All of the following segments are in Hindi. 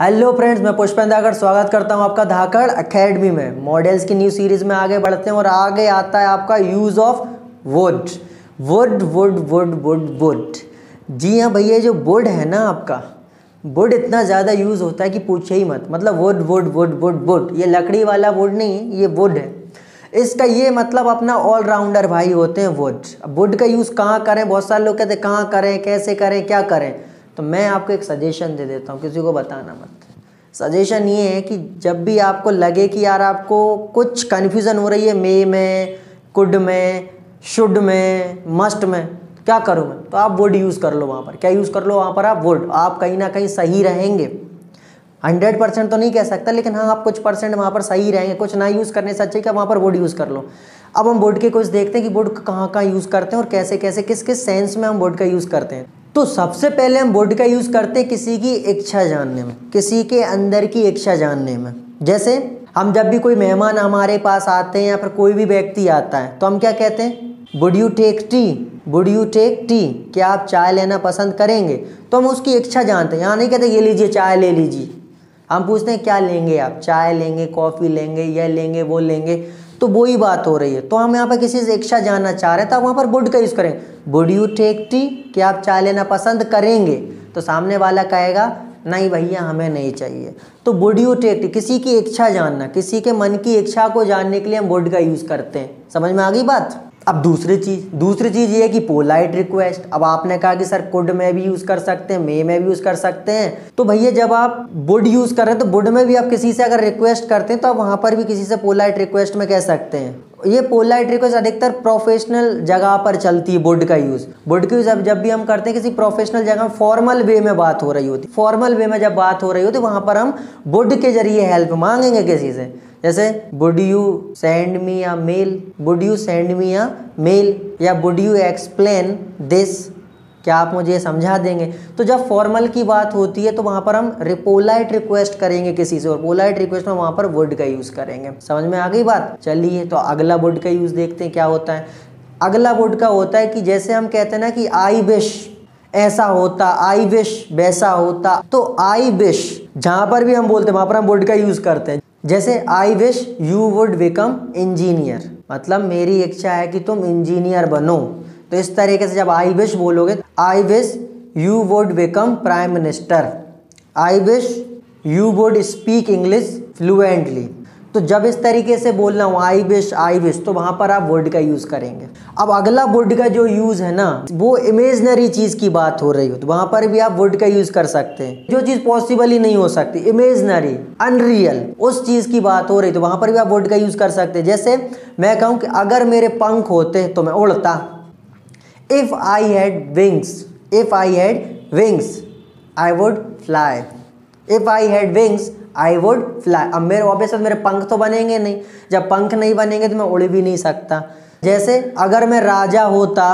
हेलो फ्रेंड्स मैं पुष्पेंद्र धाकड़ स्वागत करता हूँ आपका धाकड़ अकेडमी में। मॉडल्स की न्यू सीरीज़ में आगे बढ़ते हैं और आगे आता है आपका use of wood wood wood wood wood wood जी हाँ भैया, जो वुड है ना आपका वुड इतना ज़्यादा यूज़ होता है कि पूछे ही मत। मतलब wood wood wood wood wood ये लकड़ी वाला वुड नहीं है ये वुड है। इसका ये मतलब अपना ऑलराउंडर भाई होते हैं वुड वुड का यूज़ कहाँ करें? बहुत सारे लोग कहते हैं, कहाँ करें? कैसे करें? क्या करें? तो मैं आपको एक सजेशन दे देता हूँ, किसी को बताना मत। सजेशन ये है कि जब भी आपको लगे कि यार आपको कुछ कन्फ्यूज़न हो रही है मे में कुड में शुड में मस्ट में, क्या करूँ मैं? तो आप वुड यूज़ कर लो वहाँ पर। क्या यूज़ कर लो वहाँ पर आप वुड आप कहीं ना कहीं सही रहेंगे। हंड्रेड परसेंट तो नहीं कह सकता, लेकिन हाँ आप कुछ परसेंट वहाँ पर सही रहेंगे। कुछ ना यूज़ करने से अच्छा कि वहाँ पर वुड यूज़ कर लो। अब हम बोर्ड के कुछ देखते हैं कि बोर्ड कहाँ कहाँ यूज़ करते हैं और कैसे कैसे किस किस सेंस में हम बोर्ड का यूज़ करते हैं। तो सबसे पहले हम बोर्ड का यूज़ करते हैं किसी की इच्छा जानने में, किसी के अंदर की इच्छा जानने में। जैसे, हम जब भी कोई मेहमान हमारे पास आते हैं या फिर कोई भी व्यक्ति आता है तो हम क्या कहते हैं? Would you take tea would you take tea क्या आप चाय लेना पसंद करेंगे? तो हम उसकी इच्छा जानते हैं। यहाँ नहीं कहते, ये लीजिए, चाय ले लीजिए। हम पूछते हैं, क्या लेंगे आप? चाय लेंगे, कॉफ़ी लेंगे, यह लेंगे, वो लेंगे? तो वही बात हो रही है। तो हम यहाँ पर किसी से इच्छा जानना चाह रहे हैं तो आप वहाँ पर वुड का यूज़ करें वुड यू टेक टी क्या आप चाय लेना पसंद करेंगे तो सामने वाला कहेगा, नहीं भैया, हमें नहीं चाहिए। तो वुड यू टेक किसी की इच्छा जानना, किसी के मन की इच्छा को जानने के लिए हम वुड का यूज़ करते हैं। समझ में आ गई बात? अब दूसरी चीज़ दूसरी चीज़ ये कि पोलाइट रिक्वेस्ट अब आपने कहा कि, सर कुड में भी यूज़ कर सकते हैं मे में भी यूज़ कर सकते हैं। तो भैया, जब आप बुड यूज़ कर रहे हैं तो बुड में भी आप किसी से अगर रिक्वेस्ट करते हैं तो आप वहाँ पर भी किसी से पोलाइट रिक्वेस्ट में कह सकते हैं। ये पोलाइट रिक्वेस्ट अधिकतर प्रोफेशनल जगह पर चलती है बुड का यूज़ बुड का यूज़ अब जब भी हम करते हैं किसी प्रोफेशनल जगह फॉर्मल वे में बात हो रही होती। फॉर्मल वे में जब बात हो रही होती, वहाँ पर हम बुड के ज़रिए हेल्प मांगेंगे किसी से। जैसे बुड यू सेंड मी या mail would you send me या मेल या बुड यू एक्सप्लेन दिस क्या आप मुझे समझा देंगे? तो जब फॉर्मल की बात होती है तो वहाँ पर हम रिपोलाइट रिक्वेस्ट करेंगे किसी से, और पोलाइट रिक्वेस्ट में वहाँ पर वुड का यूज़ करेंगे। समझ में आ गई बात? चलिए तो अगला वुड का यूज़ देखते हैं क्या होता है। अगला वुड का होता है कि जैसे हम कहते हैं ना कि आई विश ऐसा होता आई विश वैसा होता तो आई विश जहाँ पर भी हम बोलते हैं, वहाँ पर हम वुड का यूज़ करते हैं। जैसे I wish you would become engineer मतलब मेरी इच्छा है कि तुम इंजीनियर बनो। तो इस तरीके से जब आई विश बोलोगे I wish you would become prime minister I wish you would speak English fluently तो जब इस तरीके से बोलना हो आई विश आई विश तो वहाँ पर आप वर्ड का यूज़ करेंगे। अब अगला वर्ड का जो यूज़ है ना, वो इमेजनरी चीज़ की बात हो रही हो तो वहाँ पर भी आप वर्ड का यूज़ कर सकते हैं। जो चीज़ पॉसिबल ही नहीं हो सकती इमेजनरी अनरियल उस चीज़ की बात हो रही तो वहाँ पर भी आप वर्ड का यूज़ कर सकते हैं। जैसे मैं कहूँ कि अगर मेरे पंख होते तो मैं उड़ता। If I had wings if I had wings I would fly if I had wings I would fly अब मेरे ऑब्वियस मेरे पंख तो बनेंगे नहीं। जब पंख नहीं बनेंगे तो मैं उड़ भी नहीं सकता। जैसे अगर मैं राजा होता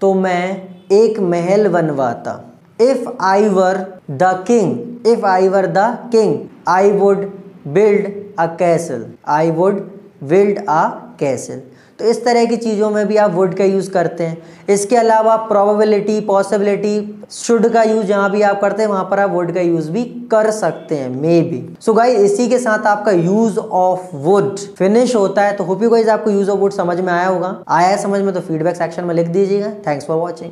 तो मैं एक महल बनवाता। If I were the king if I were the king I would build a castle I would build a castle तो इस तरह की चीज़ों में भी आप वुड का यूज़ करते हैं। इसके अलावा प्रोबेबिलिटी पॉसिबिलिटी शुड का यूज़ जहाँ भी आप करते हैं, वहाँ पर आप वुड का यूज़ भी कर सकते हैं मे बी सो गाइज़ इसी के साथ आपका यूज़ ऑफ़ वुड फिनिश होता है। तो होप यू गाइज़ आपको यूज़ ऑफ़ वुड समझ में आया होगा। आया है समझ में तो फीडबैक सेक्शन में लिख दीजिएगा। Thanks for watching